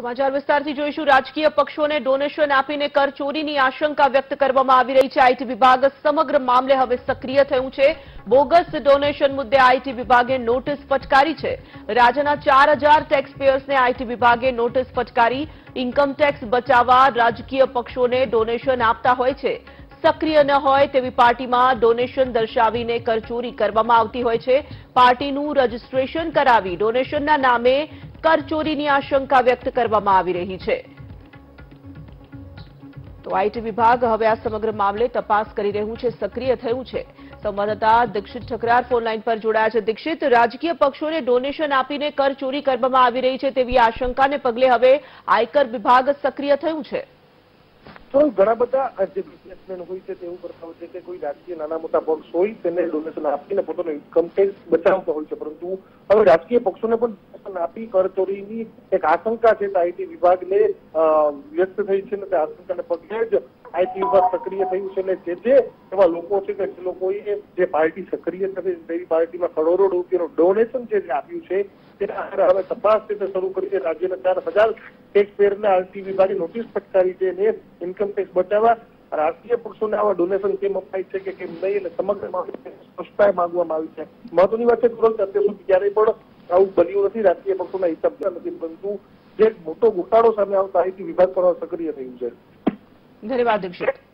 સમાચાર વિસ્તારથી જોઈશું. રાજકીય પક્ષોને ડોનેશન આપીને કર આશંકા વ્યક્ત કરવામાં આવી રહી છે. આઈટી વિભાગ સમગ્ર મામલે હવે સક્રિય થયું છે. બોગસ ડોનેશન મુદ્દે આઈટી વિભાગે નોટિસ ફટકારી છે. રાજ્યના ચાર હજાર ટેક્સપેયર્સને આઈટી વિભાગે નોટિસ ફટકારી. ઇન્કમટેક્સ બચાવવા રાજકીય પક્ષોને ડોનેશન આપતા હોય છે. સક્રિય ન હોય તેવી પાર્ટીમાં ડોનેશન દર્શાવીને કરચોરી કરવામાં આવતી હોય છે. પાર્ટીનું રજીસ્ટ્રેશન કરાવી ડોનેશનના નામે કરચોરીની આશંકા વ્યક્ત કરવામાં આવી રહી છે. તો આઈટી વિભાગ હવે આ સમગ્ર મામલે તપાસ કરી રહ્યું છે, સક્રિય થયું છે. સંવાદદાતા દીક્ષિત ઠકરાર ફોનલાઈન પર જોડાયા છે. દીક્ષિત, રાજકીય પક્ષોને ડોનેશન આપીને કરચોરી કરવામાં આવી રહી છે તેવી આશંકાને પગલે હવે આયકર વિભાગ સક્રિય થયું છે. તો ઘણા બધા જે બિઝનેસમેન હોય છે, તેવું કરતા હોય છે કે કોઈ રાજકીય નાના મોટા પક્ષ હોય, તેને ડોનેશન આપીને પોતાનો ઇન્કમ ટેક્સ બચાવતો હોય છે. પરંતુ હવે રાજકીય પક્ષોને પણ આપી કરચોરીની એક આશંકા છે તે આઈટી વિભાગને વ્યક્ત થઈ છે અને તે આશંકાને પગલે જ આઈટી વિભાગ સક્રિય થયું છે અને જે જે એવા લોકો છે કે જે લોકોએ જે પાર્ટી સક્રિય થશે તેવી પાર્ટીમાં કરોડો રૂપિયાનું ડોનેશન જે આપ્યું છે, તેના આધારે હવે તપાસ છે તે શરૂ કરી છે. રાજ્યના ચાર હજાર ટેક્સ આરટી વિભાગે નોટિસ ફટકારી છે અને ઇન્કમ બચાવવા. રાષ્ટ્રીય પુરુષોને આવા ડોનેશન કેમ અપાય છે કે કેમ નહીં, અને સમગ્ર સ્પષ્ટતા માંગવામાં આવી છે. મહત્વની વાત છે, તુરંત અત્યાર સુધી ક્યારેય પણ આવું બન્યું નથી. રાજકીય પક્ષોના હિસાબ નથી પરંતુ જે મોટો ગોટાળો સામે આવતા અહીંથી વિભાગ પણ સક્રિય થયું છે. ધન્યવાદ, દીક્ષિત.